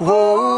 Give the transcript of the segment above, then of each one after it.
Whoa.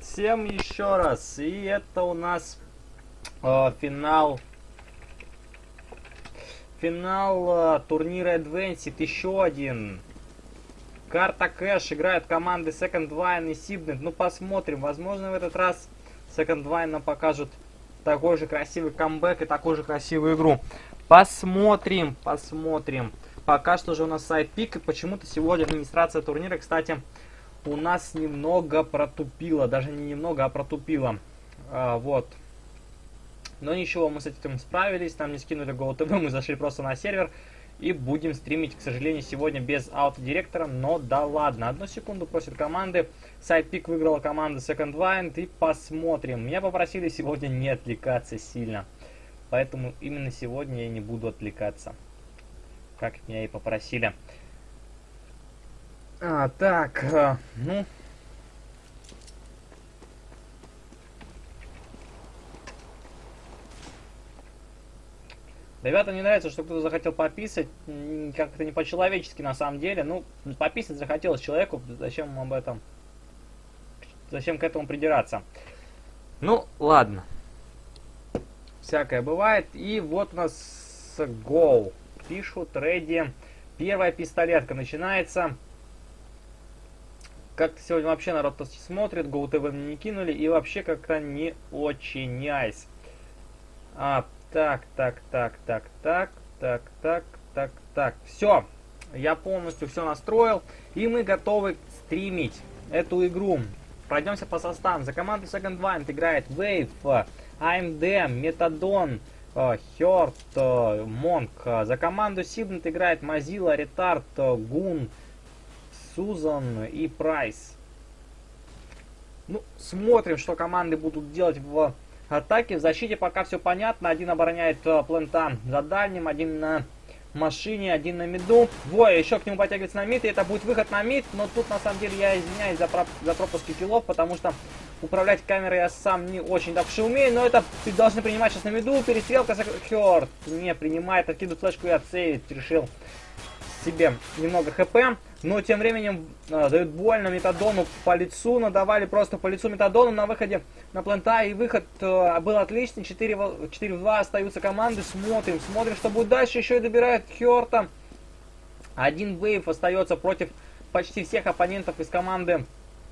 Привет, всем еще раз. И это у нас э, финал финал э, турнира Advanced, еще один. Карта Кэш играют команды Second Wine и Sibnet. Ну посмотрим, возможно в этот раз Second Wine нам покажут такой же красивый камбэк и такую же красивую игру. Посмотрим, посмотрим. Пока что же у нас сайт пик, и почему-то сегодня администрация турнира, кстати, у нас немного протупило, даже не немного, а протупило. А, вот. Но ничего, мы с этим справились, нам не скинули GoTV, мы зашли просто на сервер и будем стримить, к сожалению, сегодня без аутодиректора, но да ладно. Одну секунду просит команды, сайт пик выиграла команда Second Wind и посмотрим. Меня попросили сегодня не отвлекаться сильно, поэтому именно сегодня я не буду отвлекаться, как меня и попросили. А, так, э, ну... Ребята, не нравится, что кто-то захотел пописать, как-то не по-человечески на самом деле. Ну, пописать захотелось человеку, зачем об этом... Зачем к этому придираться? Ну, ладно. Всякое бывает. И вот у нас Go. Пишут, ready. Первая пистолетка начинается. Как-то сегодня вообще народ смотрит, GoTV мне не кинули, и вообще как-то не очень nice. А, так, так, так, так, так, так, так, так, так. Все, я полностью все настроил, и мы готовы стримить эту игру. Пройдемся по составам. За команду Second Wind играет Wave, AMD, Metadon, Hurt, Monk. За команду Sibnet играет Mozilla, Retard, Goon, Сузан и Прайс. Ну, смотрим, что команды будут делать в атаке. В защите пока все понятно. Один обороняет э, плента за дальним, один на машине, один на миду. Двое еще к нему подтягивается на мид, и это будет выход на мид. Но тут, на самом деле, я извиняюсь за, проп за пропуски киллов, потому что управлять камерой я сам не очень так уж умею. Но это должны принимать сейчас на миду. Перестрелка, черт, не принимает, откидывает флешку и отсеять решил себе немного хп. Но тем временем э, дают больно метадону по лицу, надавали просто по лицу метадону на выходе на плента. И выход э, был отличный, 4 в, 4 в 2 остаются команды. Смотрим, смотрим, что будет дальше. Еще и добирает Херта. Один вейв остается против почти всех оппонентов из команды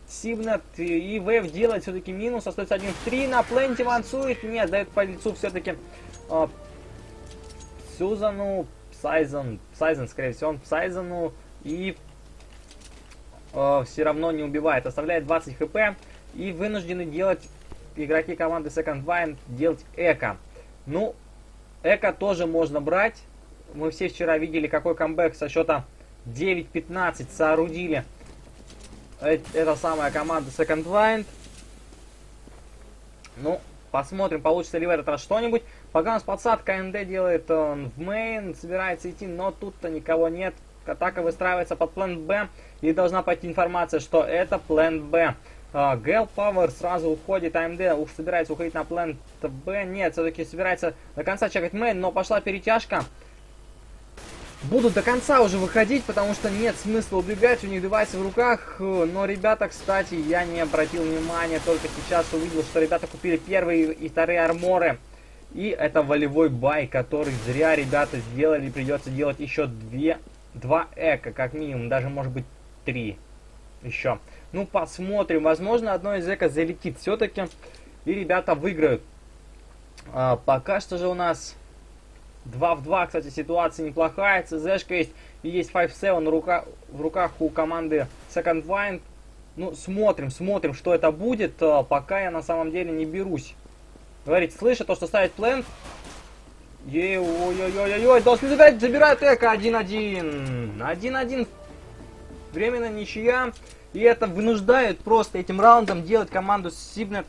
Сибнет. И вейв делает все-таки минус, остается 1 в 3. На пленте вансует, нет, дает по лицу все-таки э, Сюзану Сайзен, Сайзен, скорее всего, он Сайзену и э, все равно не убивает. Оставляет 20 хп и вынуждены делать игроки команды Second Wind делать эко. Ну, эко тоже можно брать. Мы все вчера видели, какой камбэк со счета 9-15 соорудили. Эта самая команда Second Wind. Ну, посмотрим, получится ли в этот раз что-нибудь. Пока у нас подсадка НД делает он в main, собирается идти, но тут-то никого нет. Атака выстраивается под plant Б, и должна пойти информация, что это plant Б. Гэл Пауэр сразу уходит, АМД уж собирается уходить на plant Б. Нет, все-таки собирается до конца чекать main, но пошла перетяжка. Будут до конца уже выходить, потому что нет смысла убегать, у них девайсы в руках. Но ребята, кстати, я не обратил внимания, только сейчас увидел, что ребята купили первые и вторые арморы. И это волевой бай, который зря ребята сделали. Придется делать еще две, два эко, как минимум. Даже может быть три еще. Ну, посмотрим. Возможно, одно из эко залетит все-таки. И ребята выиграют. А, пока что же у нас 2 в 2, кстати, ситуация неплохая. ЦЗшка есть. И есть 5-7 в, рука, в руках у команды Second Wind. Ну, смотрим, смотрим, что это будет. А, пока я на самом деле не берусь Говорит, слышит то, что ставить плент. Ой-ой-ой-ой-ой, должны забирать, забирают эко 1-1. 1-1. Временно ничья. И это вынуждает просто этим раундом делать команду Сибнет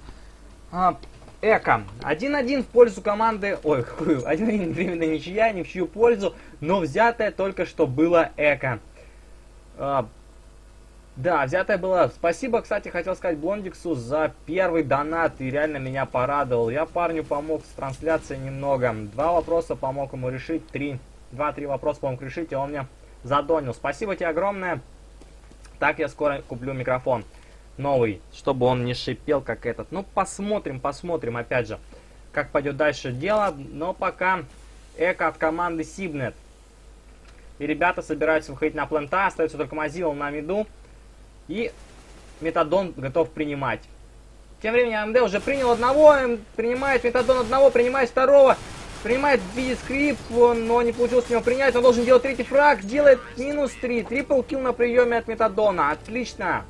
а, Эко. 1-1 в пользу команды... Ой, какую? 1-1 временная ничья, ни в чью пользу, но взятое только что было Эко. А, да, взятое было. Спасибо, кстати, хотел сказать Блондиксу за первый донат. И реально меня порадовал. Я парню помог с трансляцией немного. Два вопроса помог ему решить. Три. Два-три вопроса помог решить, и он мне задонил. Спасибо тебе огромное. Так я скоро куплю микрофон новый, чтобы он не шипел, как этот. Ну, посмотрим, посмотрим, опять же, как пойдет дальше дело. Но пока эко от команды Сибнет. И ребята собираются выходить на плента, остается только Мазил на миду. И Метадон готов принимать. Тем временем АМД уже принял одного, принимает Метадон одного, принимает второго. Принимает виде скрип, но не получилось с него принять. Он должен делать третий фраг, делает минус 3. Трипл килл на приеме от Метадона. Отлично.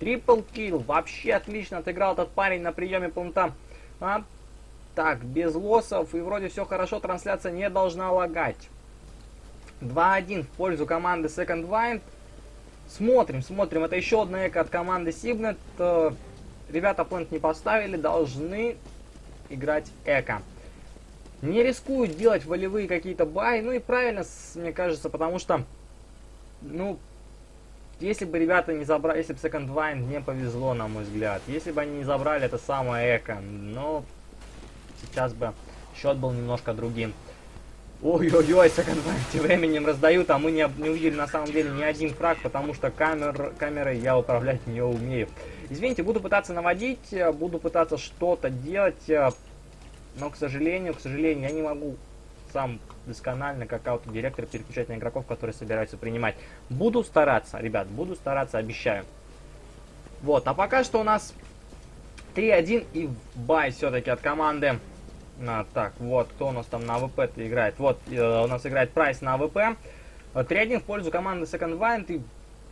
Трипл килл. Вообще отлично отыграл этот парень на приеме планта. А? Так, без лоссов. И вроде все хорошо. Трансляция не должна лагать. 2-1 в пользу команды Second Wind. Смотрим, смотрим. Это еще одна эко от команды Signet. Э, ребята плент не поставили. Должны играть эко. Не рискуют делать волевые какие-то баи. Ну и правильно, мне кажется, потому что, ну, если бы ребята не забрали, если бы Second Wind не повезло, на мой взгляд, если бы они не забрали это самое эко, но сейчас бы счет был немножко другим. Ой-ой-ой, Wind тем временем раздают, а мы не, не увидели на самом деле ни один фраг, потому что камер, камерой я управлять не умею. Извините, буду пытаться наводить, буду пытаться что-то делать, но, к сожалению, к сожалению, я не могу сам досконально, как autodirector, переключать на игроков, которые собираются принимать. Буду стараться, ребят, буду стараться, обещаю. Вот, а пока что у нас 3-1 и buy все-таки от команды. А, так, вот, кто у нас там на АВП играет? Вот, э, у нас играет Прайс на АВП. 3-1 в пользу команды Second Wind и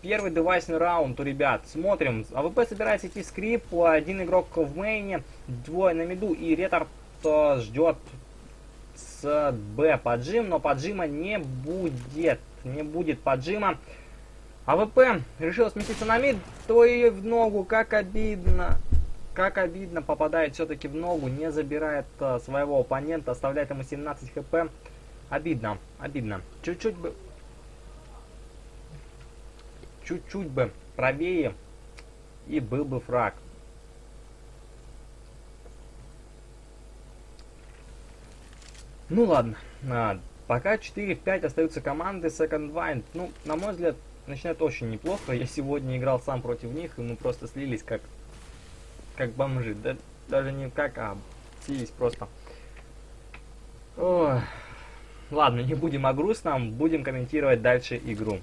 первый девайсный раунд у ребят. Смотрим. АВП собирается идти скрип, один игрок в мейне, двое на миду и ретард ждет с Б поджим, но поджима не будет. Не будет поджима. АВП решил сместиться на mid, то и в ногу, как обидно. Как обидно, попадает все-таки в ногу, не забирает uh, своего оппонента, оставляет ему 17 хп. Обидно, обидно. Чуть-чуть бы... Чуть-чуть бы правее, и был бы фраг. Ну ладно. А, пока 4 в 5 остаются команды Second Wind. Ну, на мой взгляд, начинает очень неплохо. Я сегодня играл сам против них, и мы просто слились как, как бомжи. Да, даже не как, а слились просто. Ой. Ладно, не будем о грустном, будем комментировать дальше игру.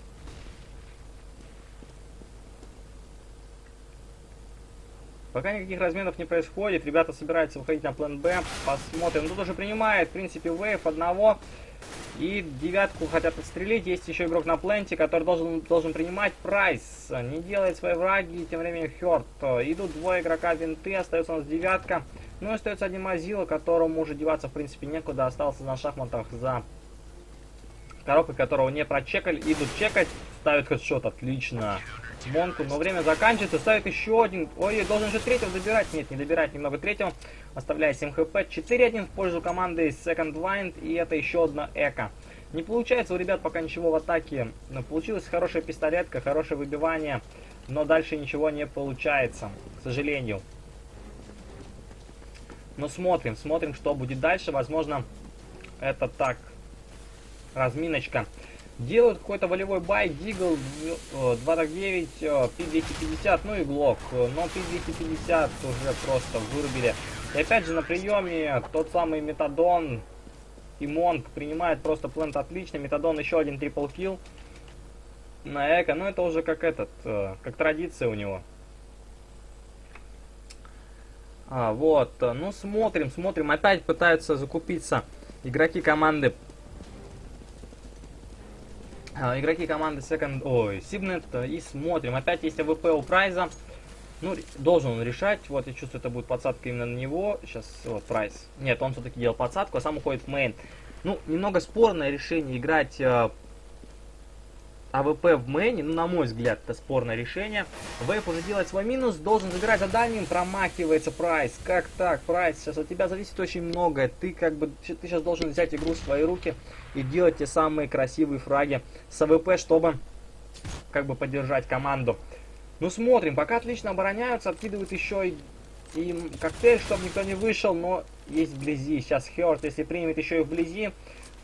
Пока никаких разменов не происходит, ребята собираются выходить на план Б. Посмотрим. Тут уже принимает, в принципе, вейв одного. И девятку хотят отстрелить. Есть еще игрок на пленте, который должен, должен принимать прайс. Не делает свои враги, тем временем Хёрд. Идут двое игрока винты, остается у нас девятка. Ну и остается один Мазила, которому уже деваться, в принципе, некуда. Остался на шахматах за коробкой, которого не прочекали. Идут чекать, ставят хедшот, отлично. Монку, но время заканчивается, ставит еще один. Ой, должен же третьего добирать. Нет, не добирать немного третьего. Оставляя 7 хп. 4-1 в пользу команды Second Wind. И это еще одна эко. Не получается у ребят пока ничего в атаке. Но получилась хорошая пистолетка, хорошее выбивание. Но дальше ничего не получается, к сожалению. Но смотрим, смотрим, что будет дальше. Возможно, это так. Разминочка. Делают какой-то волевой buy, Deagle 2.9, P250, ну и Глок. Но P250 уже просто вырубили. И опять же на приеме тот самый Метадон и Монг принимает просто plant отлично. Метадон еще один triple kill на eco. Ну это уже как этот, э, как традиция у него. А, вот, ну смотрим, смотрим. Опять пытаются закупиться игроки команды игроки команды Second, ой, sibNET, и смотрим. Опять есть АВП у Прайза. Ну, должен он решать. Вот, я чувствую, это будет подсадка именно на него. Сейчас, вот, прайс. Нет, он все-таки делал подсадку, а сам уходит в main. Ну, немного спорное решение играть э, АВП в мейне. Ну, на мой взгляд, это спорное решение. Вейп уже делает свой минус, должен забирать за дальним, промахивается прайс. Как так, прайс? Сейчас от тебя зависит очень многое. Ты как бы, ты сейчас должен взять игру в свои руки и делать те самые красивые фраги с АВП, чтобы как бы поддержать команду. Ну, смотрим. Пока отлично обороняются. Откидывают еще и, и коктейль, чтобы никто не вышел. Но есть вблизи. Сейчас Хёрд, если примет еще и вблизи,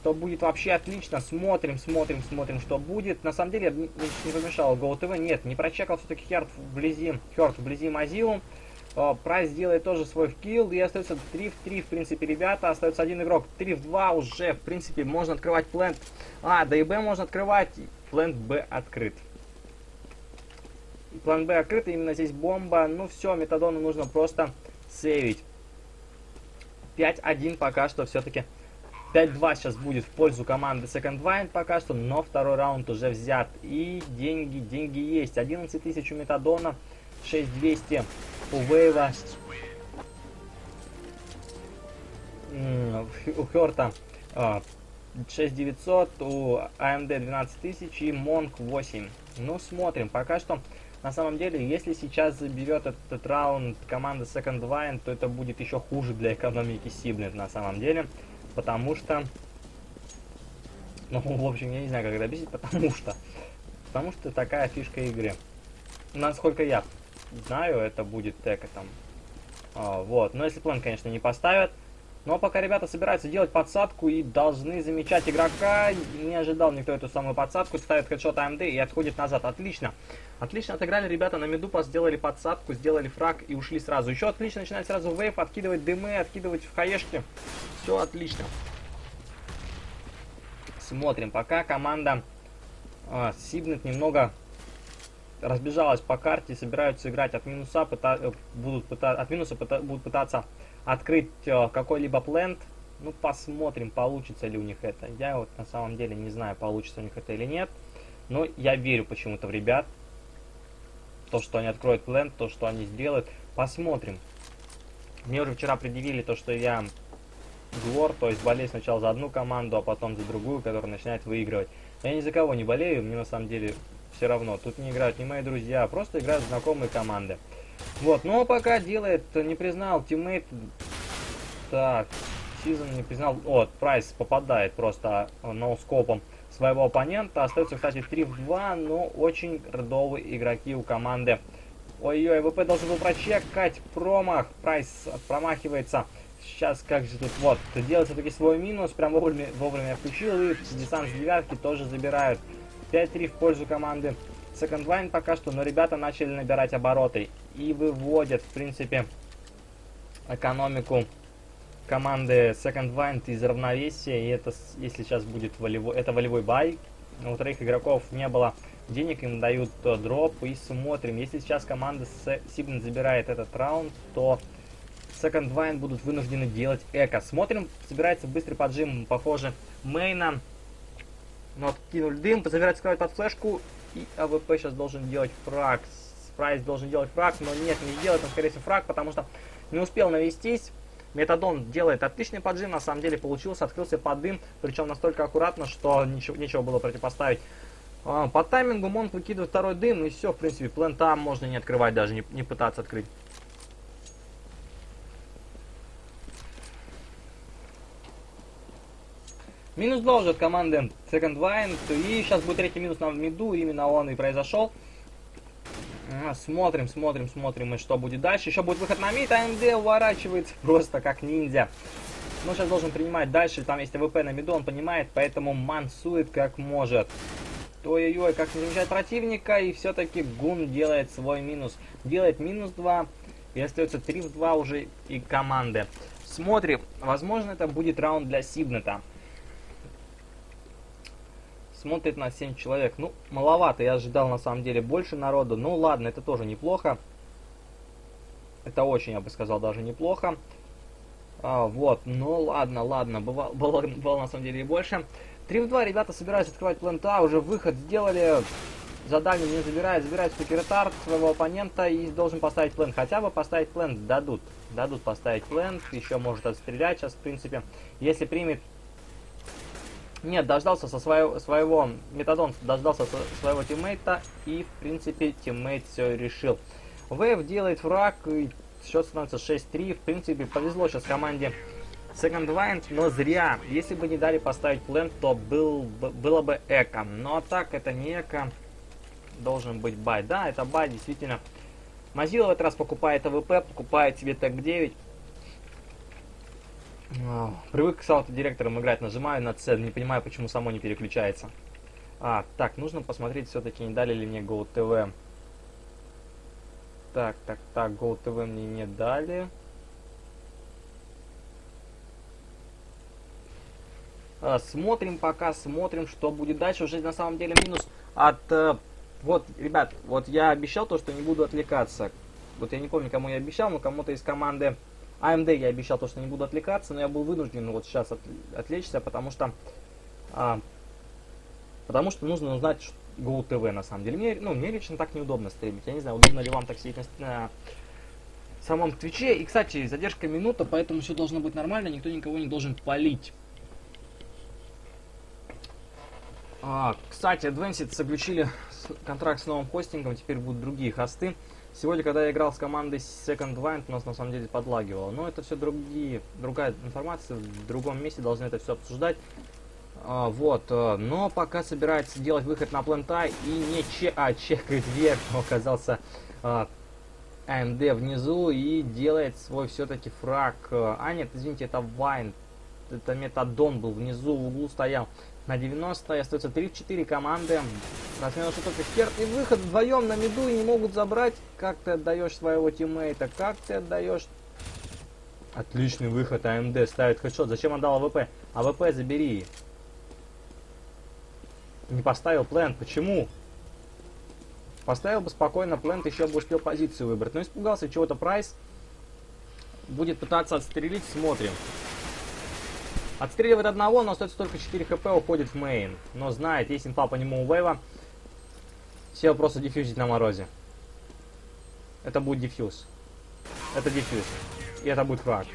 то будет вообще отлично. Смотрим, смотрим, смотрим, что будет. На самом деле, не, не помешал GoTV. Нет, не прочекал все-таки Хёрд вблизи. Хёрд вблизи Мазилу. Прайс делает тоже свой килл, и остается 3 в 3, в принципе, ребята, остается один игрок. 3 в 2 уже, в принципе, можно открывать плент А, да и Б можно открывать, плент Б открыт. План Б открыт, именно здесь бомба. Ну все, метадону нужно просто сейвить. 5-1 пока что все-таки. 5-2 сейчас будет в пользу команды Second Wind пока что, но второй раунд уже взят. И деньги, деньги есть. 11 тысяч у метадона, 6200 у Вейва. У Херта 6900, у AMD 12 тысяч и Монк 8. Ну, смотрим. Пока что на самом деле, если сейчас заберет этот, этот раунд команда Second Wind, то это будет еще хуже для экономики Сибнет на самом деле. Потому что... Ну, в общем, я не знаю, как это объяснить, потому что... Потому что такая фишка игры. Насколько я знаю, это так тека там. А, вот. Но если план, конечно, не поставят, но пока ребята собираются делать подсадку и должны замечать игрока, не ожидал никто эту самую подсадку, ставит хедшот АМД и отходит назад. Отлично. Отлично отыграли ребята на миду, сделали подсадку, сделали фраг и ушли сразу. Еще отлично начинает сразу вейп, откидывать дымы, откидывать в хаешки. Все отлично. Смотрим, пока команда а, Сибнет немного разбежалась по карте, собираются играть от минуса, пыта, э, будут пыта, от минуса пыта, будут пытаться открыть э, какой-либо плент. Ну, посмотрим, получится ли у них это. Я вот на самом деле не знаю, получится у них это или нет. Но я верю почему-то в ребят. То, что они откроют плент, то, что они сделают. Посмотрим. Мне уже вчера предъявили то, что я глор, то есть болею сначала за одну команду, а потом за другую, которая начинает выигрывать. Я ни за кого не болею, мне на самом деле все равно. Тут не играют ни мои друзья, а просто играют знакомые команды. Вот, но пока делает, не признал тиммейт. Так, Сизон не признал. Вот, Прайс попадает просто ноускопом своего оппонента. Остается, кстати, 3 в 2, но очень рдовые игроки у команды. Ой-ой, ВП должен был прочекать. Промах. Прайс промахивается. Сейчас как же тут, вот, делает все-таки свой минус, прям вовремя, вовремя включил, и десант с девятки тоже забирают. 5-3 в пользу команды Line пока что, но ребята начали набирать обороты и выводят, в принципе, экономику команды Second Wind из равновесия. И это, если сейчас будет волевой, это волевой бай. У троих игроков не было денег, им дают э, дроп. И смотрим, если сейчас команда sibNET забирает этот раунд, то Second Wind будут вынуждены делать eco. Смотрим, собирается быстрый поджим, похоже, мейна. Но откинули дым, собирается скрывать под флешку. И АВП сейчас должен делать фраг Прайс должен делать фраг, но нет, не делает он, скорее всего, фраг, потому что не успел навестись. Метадон делает отличный поджим, на самом деле получился, открылся под дым, причем настолько аккуратно, что ничего, нечего было противопоставить. А, по таймингу Монк выкидывает второй дым, и все, в принципе, plant там можно не открывать, даже не, не пытаться открыть. Минус 2 уже от команды Second Wind, и сейчас будет третий минус на миду, именно он и произошел. Смотрим, смотрим, смотрим, и что будет дальше. Еще будет выход на mid, АМД уворачивается просто как ниндзя. Ну, сейчас должен принимать дальше, там есть АВП на миду, он понимает, поэтому мансует как может. Ой-ой-ой, как не замечает противника, и все-таки Гун делает свой минус. Делает минус 2, и остается 3 в 2 уже и команды. Смотрим, возможно это будет раунд для Сибнета смотрит на 7 человек. Ну, маловато, я ожидал на самом деле больше народу. Ну ладно, это тоже неплохо. Это очень, я бы сказал, даже неплохо. А, вот, ну ладно, ладно, бывало, было, было на самом деле и больше. 3 в 2 ребята собираются открывать плента, уже выход сделали. за дальним не забирает, забирает все-таки ретард своего оппонента и должен поставить plant. Хотя бы поставить plant дадут. Дадут поставить plant, еще может отстрелять сейчас, в принципе. Если примет... Нет, дождался со своего, своего метадон, дождался со своего тиммейта и, в принципе, тиммейт все решил. Вейв делает фраг, и счет становится 6-3. В принципе, повезло сейчас команде Second Wind, но зря. Если бы не дали поставить plant, то был, было бы eco. Но так это не eco. Должен быть buy. Да, это buy, действительно. Mozilla в этот раз покупает АВП, покупает себе Tec-9. Привык к с autodirector ом играть, нажимаю на C, не понимаю, почему само не переключается. А, так, нужно посмотреть все-таки, не дали ли мне GoTV. Так, так, так, GoTV мне не дали. А, смотрим пока, смотрим, что будет дальше. Уже на самом деле минус от... Э, вот, ребят, вот я обещал то, что не буду отвлекаться. Вот я не помню, кому я обещал, но кому-то из команды AMD я обещал то, что не буду отвлекаться, но я был вынужден вот сейчас от, отвлечься, потому что... А, потому что нужно узнать GoTV на самом деле. Мне, ну, мне лично так неудобно стримить. Я не знаю, удобно ли вам так сидеть на, на самом Твиче. И, кстати, задержка минута, поэтому все должно быть нормально, никто никого не должен палить. А, кстати, Advanced заключили контракт с новым хостингом, теперь будут другие хосты. Сегодня, когда я играл с командой Second Wind, у нас на самом деле подлагивало. Но это все другие, другая информация, в другом месте должны это все обсуждать. А, вот, а, но пока собирается делать выход на плента и не че, а, чекает вверх, оказался а, AMD внизу и делает свой все-таки фраг. А нет, извините, это Вайн, это Метадон был внизу, в углу стоял на 90 и остается 34 команды. Размену что только и выход вдвоем на миду и не могут забрать. Как ты отдаешь своего тиммейта? Как ты отдаешь? Отличный выход. АМД ставит хедшот. Зачем отдал АВП? АВП забери. Не поставил plant. Почему? Поставил бы спокойно plant, еще бы успел позицию выбрать. Но испугался чего-то Прайс. Будет пытаться отстрелить. Смотрим. Отстреливает одного, но остается только 4 хп, уходит в мейн. Но знает, есть инфа по нему у Вейва. Все просто дефьюзить на морозе. Это будет дефьюз. Это дефьюз. И это будет фраг.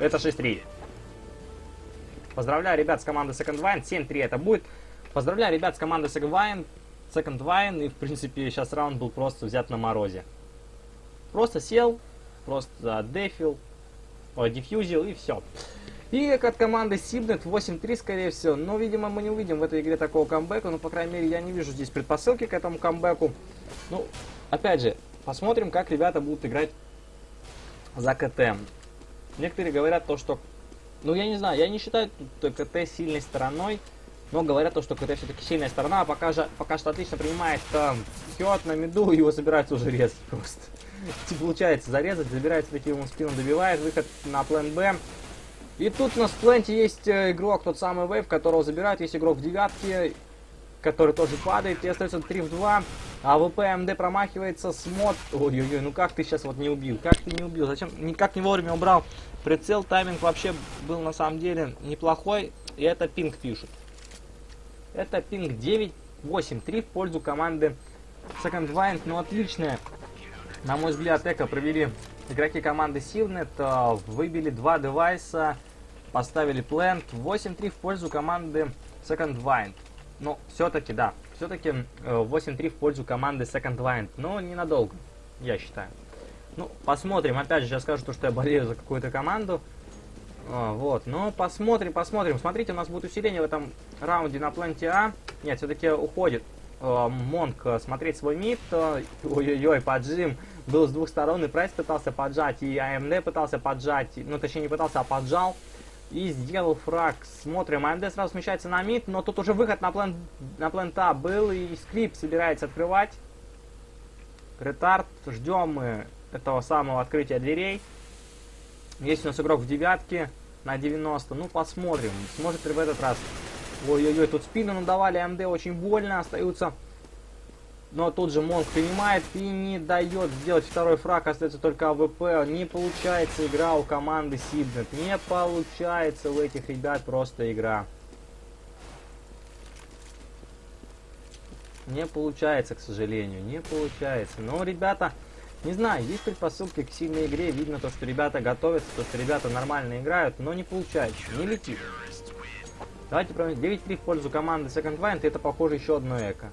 Это 6-3. Поздравляю, ребят, с командой Second Wine. 7-3 это будет. Поздравляю, ребят, с командой Second Wine. Second Wine. И, в принципе, сейчас раунд был просто взят на морозе. Просто сел, просто дефил, дефьюзил и все. И от команды Сибнет 8-3, скорее всего. Но, видимо, мы не увидим в этой игре такого камбэка. Но, по крайней мере, я не вижу здесь предпосылки к этому камбэку. Ну, опять же, посмотрим, как ребята будут играть за КТ. Некоторые говорят то, что... Ну, я не знаю, я не считаю КТ сильной стороной. Но говорят то, что КТ все-таки сильная сторона. А пока, же, пока что отлично принимает там Хёд на миду, его собирается уже резать просто. Типа получается зарезать, забирается таким ему спину, добивает, выход на план Б. И тут у нас в пленте есть э, игрок, тот самый Вейв, которого забирают. Есть игрок в девятке, который тоже падает. И остается 3 в 2. А ВП МД промахивается, смот. Ой-ой-ой, ну как ты сейчас вот не убил? Как ты не убил? Зачем? Никак не вовремя убрал прицел. Тайминг вообще был на самом деле неплохой. И это пинг пишут. Это пинг 9-8-3 в пользу команды Second Wind. Ну отличная, на мой взгляд, эко провели игроки команды Sivnet. Э, выбили два девайса поставили плент 8-3 в пользу команды Second Wind. Но все-таки, да, все-таки 8-3 в пользу команды Second Wind. Но ненадолго, я считаю. Ну, посмотрим. Опять же, я скажу то, что я болею за какую-то команду. А, вот, но посмотрим, посмотрим. Смотрите, у нас будет усиление в этом раунде на пленте А. Нет, все-таки уходит э, Монк смотреть свой мид. Ой-ой-ой, поджим был с двух сторон, и Прайс пытался поджать, и АМД пытался поджать, ну точнее не пытался, а поджал. И сделал фраг. Смотрим, АМД сразу смещается на мид, но тут уже выход на, план, на плента был, и скрип собирается открывать. Ретард, ждем мы этого самого открытия дверей. Есть у нас игрок в девятке на 90. Ну, посмотрим, сможет ли в этот раз. Ой-ой-ой, тут спину надавали, АМД очень больно, остаются но тут же Монг принимает и не дает сделать второй фраг, остается только АВП. Не получается игра у команды Сибнет. Не получается у этих ребят просто игра. Не получается, к сожалению, не получается. Но, ребята, не знаю, есть предпосылки к сильной игре. Видно то, что ребята готовятся, то, что ребята нормально играют, но не получается, не летит. Давайте проверим. 9-3 в пользу команды Second Wind, это, похоже, еще одно эко.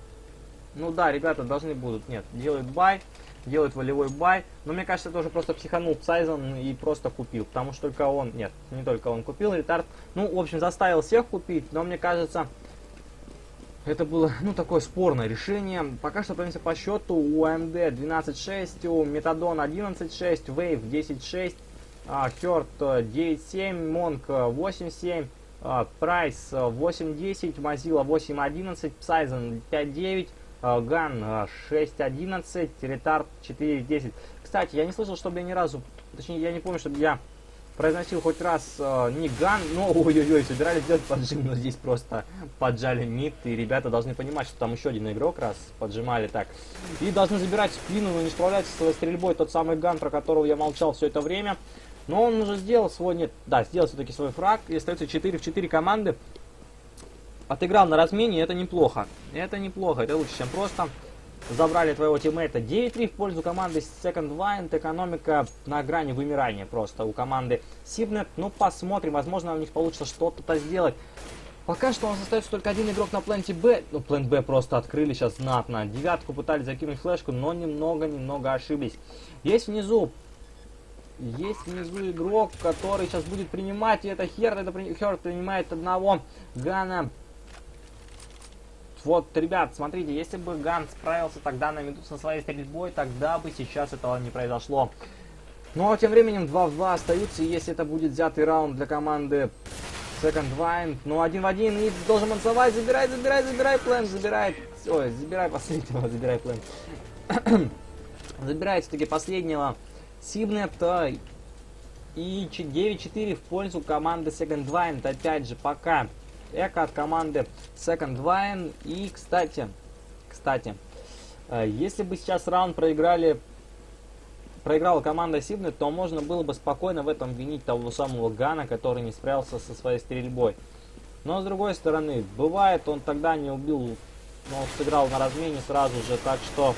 Ну да, ребята должны будут, нет, делают бай, делает волевой бай. Но мне кажется, тоже просто психанул Сайзен и просто купил. Потому что только он, нет, не только он купил, ретард. Ну, в общем, заставил всех купить, но мне кажется, это было, ну, такое спорное решение. Пока что, в по счету у AMD 12.6, у Metadon 11.6, Wave 10.6, Hurt 9.7, Monk 8.7, Price 8.10, Mozilla 8.11, Psyzen 5.9, Ган 6.11, ретард 4.10. Кстати, я не слышал, чтобы я ни разу, точнее, я не помню, чтобы я произносил хоть раз э, не ган, но ой-ой-ой, собирались сделать поджим, но здесь просто поджали мид, и ребята должны понимать, что там еще один игрок раз поджимали так. И должны забирать спину, но не справляться со своей стрельбой, тот самый ган, про которого я молчал все это время. Но он уже сделал свой, нет, да, сделал все-таки свой фраг, и остается 4 в 4 команды отыграл на размене, это неплохо. Это неплохо, это лучше, чем просто. Забрали твоего тиммейта 9-3 в пользу команды Second Wind. Экономика на грани вымирания просто у команды Sibnet. Ну, посмотрим, возможно, у них получится что-то сделать. Пока что у нас остается только один игрок на пленте Б. Ну, плент Б просто открыли сейчас знатно. Девятку пытались закинуть флешку, но немного-немного ошиблись. Есть внизу есть внизу игрок, который сейчас будет принимать, и это Херт, это Херт принимает одного Гана вот, ребят, смотрите, если бы Ган справился тогда на минуту со своей стрельбой, тогда бы сейчас этого не произошло. Ну а тем временем 2 в 2 остаются, если это будет взятый раунд для команды Second Wind, ну один в один, и должен мансовать, забирай, забирай, забирай плен, забирает, ой, забирай последнего, забирай плен. забирает все-таки последнего Сибнета, и 9-4 в пользу команды Second Wind, опять же, пока Эко от команды Second Line. И, кстати, кстати, э, если бы сейчас раунд проиграли проиграла команда Сиднey, то можно было бы спокойно в этом винить того самого Гана, который не справился со своей стрельбой. Но с другой стороны, бывает, он тогда не убил, но сыграл на размене сразу же, так что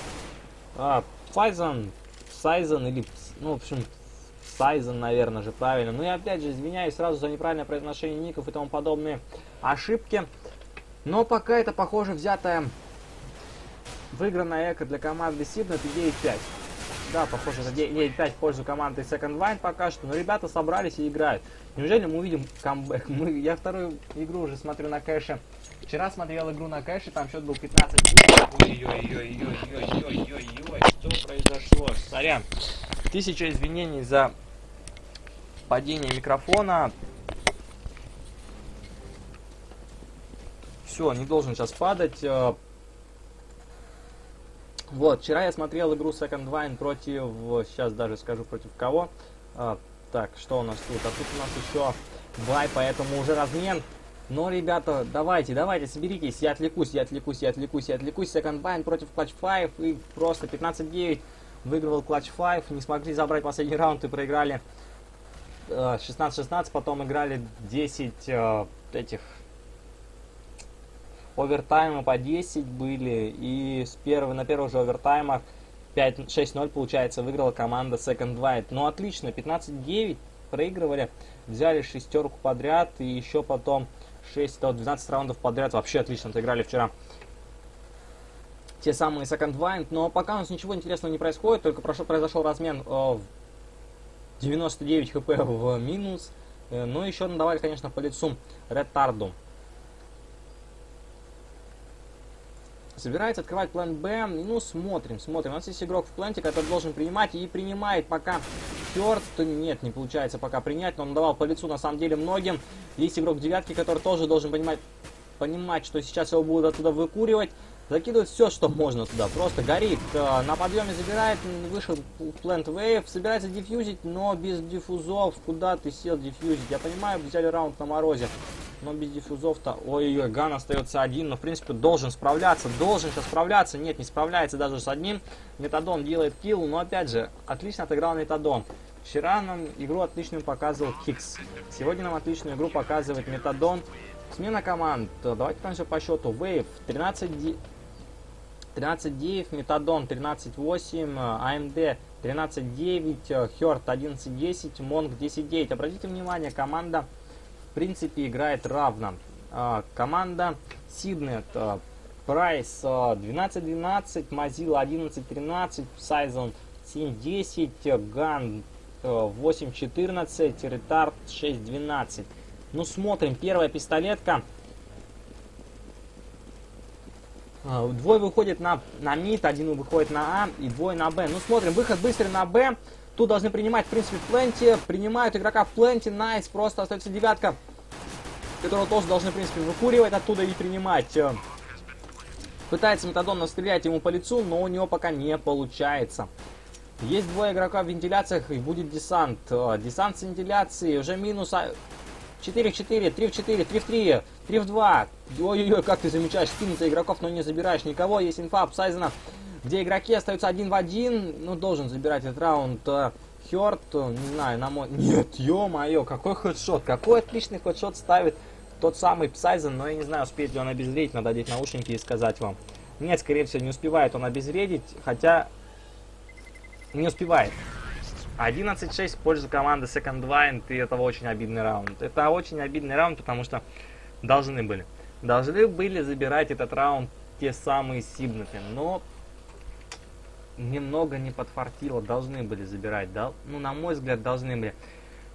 а, Файзен, Сайзен или, ну, в общем, Сайзен, наверное же, правильно. Ну и опять же, извиняюсь сразу за неправильное произношение ников и тому подобные ошибки. Но пока это, похоже, взятая выигранная эко для команды Сидна, это 9-5. Да, похоже, это 9-5 в пользу команды Second Line пока что. Но ребята собрались и играют. Неужели мы увидим камбэк? Мы, я вторую игру уже смотрю на кэше. Вчера смотрел игру на кэше, там счет был 15 Ой-ой-ой-ой-ой-ой-ой-ой, что произошло? Сорян. Тысяча извинений за падение микрофона. Все, не должен сейчас падать. Э. Вот, вчера я смотрел игру Second Wine против, сейчас даже скажу против кого. А, так, что у нас тут? А тут у нас еще бай, поэтому уже размен. Но, ребята, давайте, давайте, соберитесь. Я отвлекусь, я отвлекусь, я отвлекусь, я отвлекусь. Second Wine против Clutch 5 и просто 15-9 выигрывал Clutch 5. Не смогли забрать последний раунд и проиграли 16-16, э, потом играли 10 э, этих овертайма по 10 были, и с первого, на первых же овертаймах 5-6-0, получается, выиграла команда Second White. Ну, отлично, 15-9 проигрывали, взяли шестерку подряд, и еще потом 6, 12 раундов подряд, вообще отлично отыграли вчера те самые Second Wind, но пока у нас ничего интересного не происходит, только произошел размен э, 99 хп в минус. Э, ну, еще надавали, конечно, по лицу ретарду. Собирается открывать план Б. Ну, смотрим, смотрим. У нас есть игрок в пленте, который должен принимать и принимает пока Хёрд. Нет, не получается пока принять, но он давал по лицу на самом деле многим. Есть игрок девятки, который тоже должен понимать, понимать, что сейчас его будут оттуда выкуривать. Закидывает все, что можно туда. Просто горит. Э, на подъеме забирает. Вышел Plant Wave. Собирается дефьюзить, но без диффузов. Куда ты сел дефьюзить? Я понимаю, взяли раунд на морозе. Но без диффузов-то... Ой-ой-ой, Ган остается один. Но, в принципе, должен справляться. Должен сейчас справляться. Нет, не справляется даже с одним. Метадон делает килл. Но, опять же, отлично отыграл Метадон. Вчера нам игру отличную показывал Хикс. Сегодня нам отличную игру показывает Метадон. Смена команд. Давайте там все по счету. Wave 13... 13.9, Метадон 13.8, AMD 13.9, Хёрд 11.10, Монг 10.9. Обратите внимание, команда в принципе играет равно. А, команда Сибнет, Прайс 12.12, Mozilla 11.13, Сайзон 7.10, Ган 8.14, Ретард 6.12. Ну смотрим, первая пистолетка. А, двое выходит на, на мид, один выходит на А и двое на Б. Ну смотрим, выход быстрый на Б. Тут должны принимать, в принципе, Пленти. Принимают игрока Пленти, Найс. Просто остается девятка, которого тоже должны, в принципе, выкуривать оттуда и принимать. Пытается Метадон настрелять ему по лицу, но у него пока не получается. Есть двое игрока в вентиляциях и будет десант. Десант с вентиляции уже минус 4 в 4, 3 в 4, 3 в 3, 3 в 2. Ой-ой-ой, как ты замечаешь, скинуто игроков, но не забираешь никого. Есть инфа Псайзена, где игроки остаются один в один. Ну, должен забирать этот раунд Хёрд, не знаю, на мой... Нет, ё-моё, какой хедшот, какой отличный хедшот ставит тот самый Псайзен, но я не знаю, успеет ли он обезвредить, надо одеть наушники и сказать вам. Нет, скорее всего, не успевает он обезвредить, хотя не успевает. 11-6 в пользу команды Second Wind, и это очень обидный раунд. Это очень обидный раунд, потому что должны были. Должны были забирать этот раунд те самые Сибнаты, но немного не подфартило, должны были забирать, да? Ну, на мой взгляд, должны были.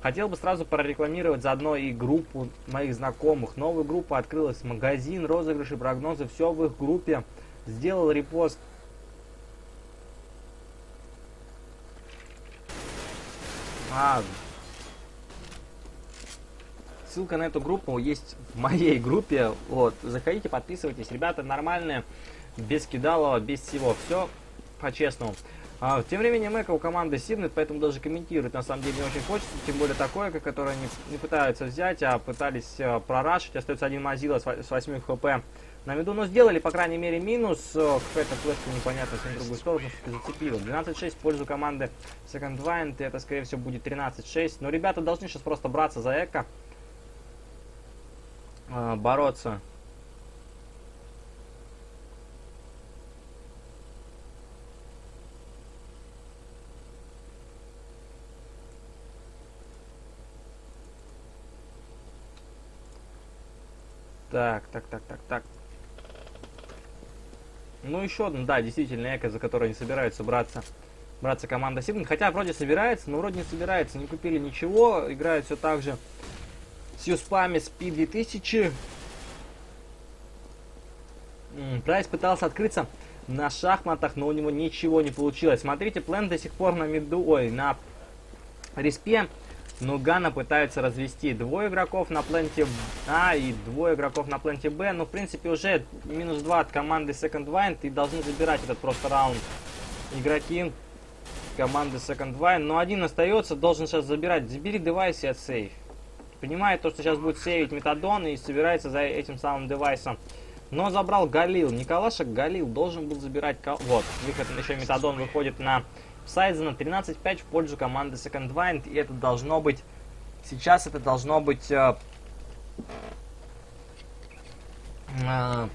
Хотел бы сразу прорекламировать заодно и группу моих знакомых. Новая группа открылась, магазин, розыгрыши, прогнозы, все в их группе. Сделал репост А, ссылка на эту группу есть в моей группе. Вот, заходите, подписывайтесь. Ребята нормальные, без кидалова, без всего. Все по-честному. А, тем временем Эко у команды Сибнет, поэтому даже комментировать на самом деле не очень хочется. Тем более такое, которое они не пытаются взять, а пытались а, прорашить. Остается один Мазила с 8 хп на виду. Но сделали, по крайней мере, минус. Какая-то флешка непонятно в другую сторону зацепила. 12-6 в пользу команды Second Wind. Это, скорее всего, будет 13-6. Но ребята должны сейчас просто браться за эко. Э, бороться. Так, так, так, так, так. Ну, еще одна, да, действительно, эко, за которой не собираются браться, браться команда Сигнал. Хотя вроде собирается, но вроде не собирается. Не купили ничего, играют все так же с юспами с P2000. Прайс пытался открыться на шахматах, но у него ничего не получилось. Смотрите, план до сих пор на миду, ой, на респе. Но Гана пытаются развести двое игроков на пленте А и двое игроков на пленте Б. Но, в принципе, уже минус 2 от команды Second Wind и должны забирать этот просто раунд игроки команды Second Wind. Но один остается, должен сейчас забирать. Забери девайс и отсейв. Понимает то, что сейчас будет сейвить метадон и собирается за этим самым девайсом. Но забрал Галил. Николаша Галил должен был забирать... Вот, выход еще метадон выходит на Сайзена 13-5 в пользу команды Second Wind. И это должно быть... Сейчас это должно быть... Э, э,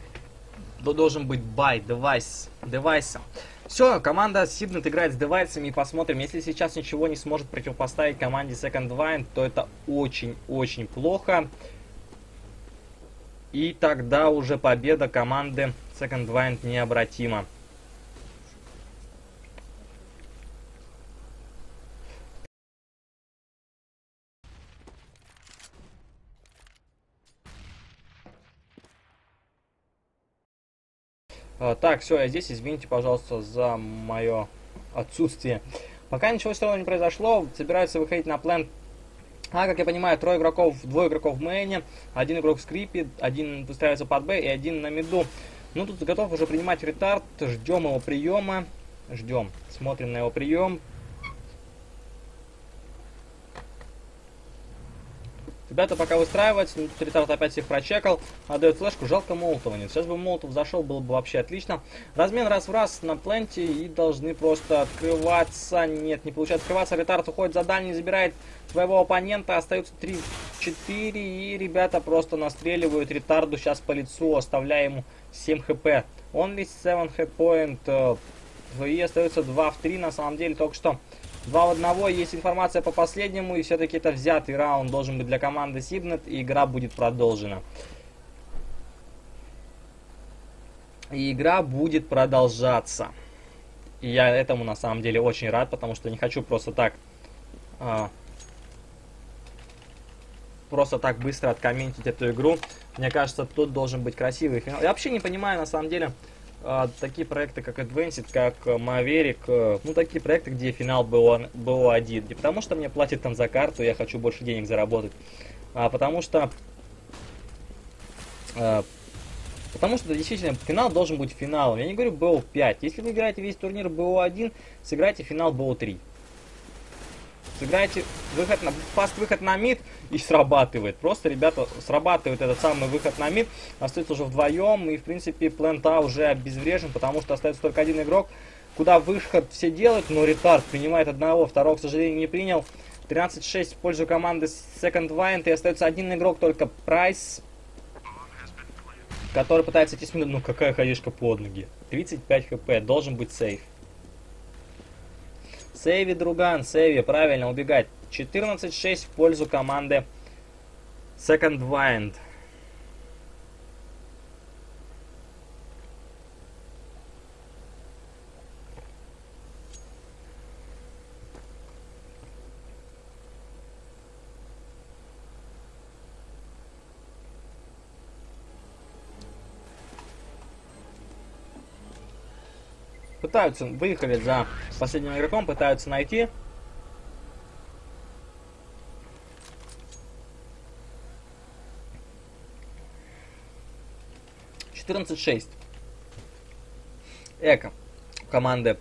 должен быть бай, девайс, девайса. Все, команда Сиднет играет с девайсами и посмотрим. Если сейчас ничего не сможет противопоставить команде Second Wind, то это очень-очень плохо. И тогда уже победа команды Second Wind необратима. А, так, все, я здесь, извините, пожалуйста, за мое отсутствие. Пока ничего все равно не произошло, собираются выходить на план а, как я понимаю, трое игроков, двое игроков в мейне, один игрок в скрипе, один выстраивается под Б и один на миду. Ну, тут готов уже принимать ретард, ждем его приема, ждем, смотрим на его прием. Ребята пока выстраиваются, ну, ретард опять всех прочекал, отдает флешку, жалко Молотова нет. Сейчас бы Молотов зашел, было бы вообще отлично. Размен раз в раз на пленте и должны просто открываться. Нет, не получается открываться. Ретард уходит за дальний, забирает своего оппонента. Остается 3-4 и ребята просто настреливают ретарду сейчас по лицу, оставляя ему 7 хп. Only 7 hit point. И остается 2 в 3 на самом деле только что. Два в одного, есть информация по последнему, и все-таки это взятый раунд должен быть для команды Сибнет, и игра будет продолжена. И игра будет продолжаться. И я этому на самом деле очень рад, потому что не хочу просто так... А, просто так быстро откомментить эту игру. Мне кажется, тут должен быть красивый финал. Я вообще не понимаю, на самом деле, а, такие проекты, как Advanced, как э, Maverick, э, ну, такие проекты, где финал был, был один. Не потому что мне платят там за карту, я хочу больше денег заработать, а потому что... А, потому что действительно финал должен быть финалом. Я не говорю BO5. Если вы играете весь турнир BO1, сыграйте финал BO3. Сыграйте выход на, фаст выход на мид и срабатывает. Просто, ребята, срабатывает этот самый выход на мид. Остается уже вдвоем. И, в принципе, плента уже обезврежен, потому что остается только один игрок. Куда выход все делают, но ретард принимает одного, второго, к сожалению, не принял. 13-6 в пользу команды Second Wind. И остается один игрок, только Прайс, который пытается идти с минут. Ну, какая ходишка под ноги. 35 хп, должен быть сейф. Сейви, друган, сейви, правильно, убегать. 14-6 в пользу команды Second Wind. Пытаются, выехали за последним игроком, пытаются найти. Четырнадцать шесть. Эко. Команды.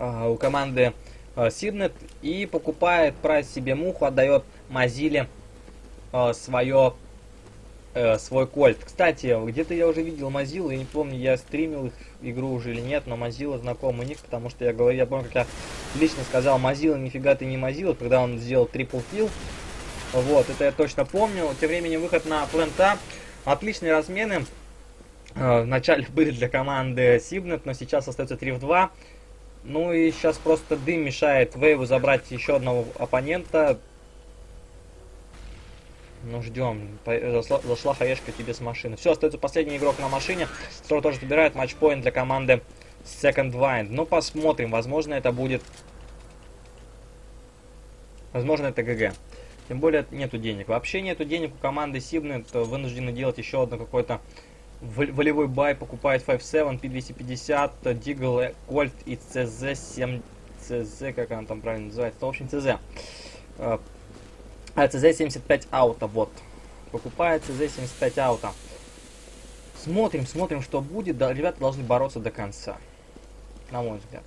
Uh, у команды uh, Сиднет. И покупает прайс себе муху, отдает Мазиле uh, свое э, свой кольт. Кстати, где-то я уже видел Mozilla, я не помню, я стримил их игру уже или нет, но Mozilla знакомый ник, потому что я говорю, я помню, как я лично сказал Mozilla, нифига ты не Mozilla, когда он сделал трипл килл. Вот, это я точно помню. Тем временем выход на плента. Отличные размены. Э, вначале были для команды Сибнет, но сейчас остается 3 в 2. Ну и сейчас просто дым мешает Вейву забрать еще одного оппонента. Ну, ждем. Зашла, зашла хаешка тебе с машины. Все, остается последний игрок на машине, который тоже забирает матчпоинт для команды Second Wind. Ну, посмотрим. Возможно, это будет... Возможно, это ГГ. Тем более, нету денег. Вообще нету денег у команды Сибнет. Вынуждены делать еще одно какой-то волевой бай. Покупает 5-7, P250, Deagle, Colt и CZ7... CZ, как она там правильно называется? В общем, CZ. А, CZ75 аута, вот. Покупает CZ75 аута. Смотрим, смотрим, что будет. Да, ребята должны бороться до конца. На мой взгляд.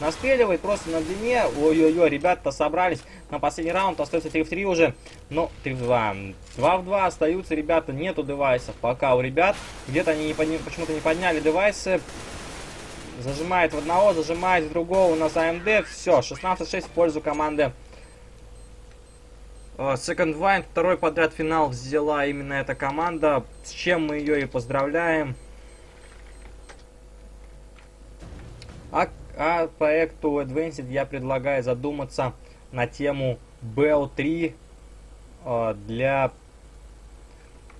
Настреливает просто на длине. Ой-ой-ой, ребята собрались на последний раунд. Остается 3 в 3 уже. Ну, 3 в 2. 2 в 2 остаются, ребята. Нету девайсов пока у ребят. Где-то они почему-то не подняли девайсы. Зажимает в одного, зажимает в другого. У нас АМД. Все, 16-6 в пользу команды. Э, Second Wind, второй подряд финал взяла именно эта команда. С чем мы ее и поздравляем. А а проекту Advanced я предлагаю задуматься на тему BL3 э, для...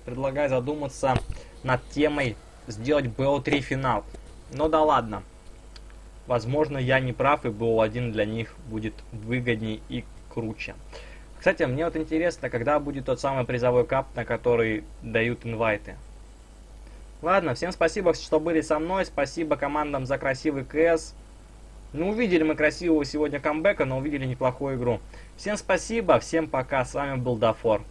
Предлагаю задуматься над темой сделать BL3 финал. Но да ладно. Возможно, я не прав, и BO1 для них будет выгоднее и круче. Кстати, мне вот интересно, когда будет тот самый призовой кап, на который дают инвайты. Ладно, всем спасибо, что были со мной. Спасибо командам за красивый КС. Ну, увидели мы красивого сегодня камбэка, но увидели неплохую игру. Всем спасибо, всем пока, с вами был Дафор.